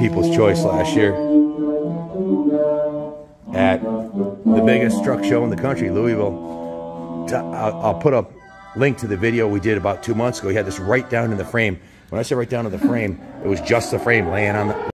People's Choice last year at the biggest truck show in the country, Louisville. I'll put a link to the video we did about two months ago. He had this right down in the frame. When I say right down in the frame, it was just the frame laying on the